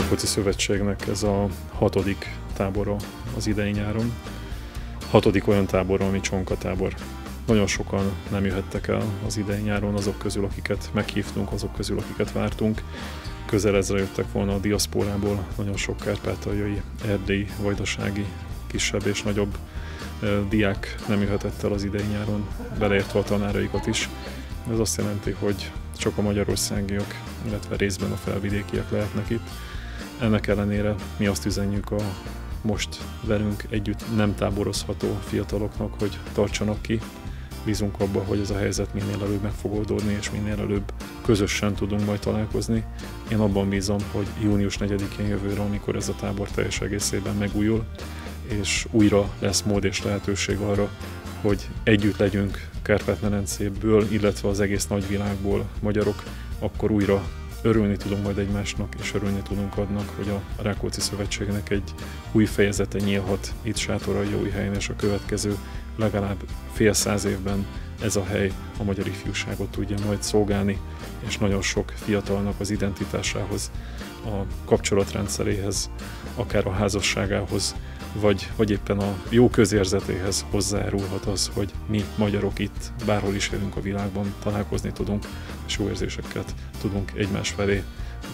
Rákóczi Szövetségnek ez a hatodik tábora az idei nyáron. Hatodik olyan tábor, ami csonka tábor. Nagyon sokan nem jöhettek el az idei nyáron, azok közül, akiket meghívtunk, azok közül, akiket vártunk. Közel ezre jöttek volna a diaszpórából, nagyon sok kárpátaljai, erdélyi, vajdasági, kisebb és nagyobb diák nem jöhetett el az idei nyáron, beleértve a tanáraikat is. Ez azt jelenti, hogy csak a magyarországiak, illetve részben a felvidékiek lehetnek itt. Ennek ellenére mi azt üzenjük a most velünk együtt nem táborozható fiataloknak, hogy tartsanak ki. Bízunk abba, hogy ez a helyzet minél előbb meg fog oldódni, és minél előbb közösen tudunk majd találkozni. Én abban bízom, hogy június 4-én jövőre, amikor ez a tábor teljes egészében megújul, és újra lesz mód és lehetőség arra, hogy együtt legyünk Kárpát-medencéből, illetve az egész nagyvilágból magyarok, akkor újra örülni tudunk majd egymásnak, és örülni tudunk adnak, hogy a Rákóczi Szövetségnek egy új fejezete nyílhat itt Sátorai helyen, és a következő legalább fél száz évben ez a hely a magyar ifjúságot tudja majd szolgálni, és nagyon sok fiatalnak az identitásához, a kapcsolatrendszeréhez, akár a házasságához, vagy, vagy éppen a jó közérzetéhez hozzájárulhat az, hogy mi magyarok itt bárhol is élünk a világban, találkozni tudunk, és jó érzéseket tudunk egymás felé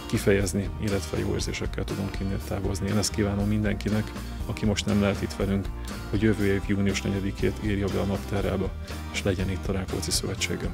kifejezni, illetve jó érzésekkel tudunk innen távozni. Én ezt kívánom mindenkinek, aki most nem lehet itt velünk, hogy jövő év június 4-ét írja be a naptárába, és legyen itt a Rákóczi Szövetséggel.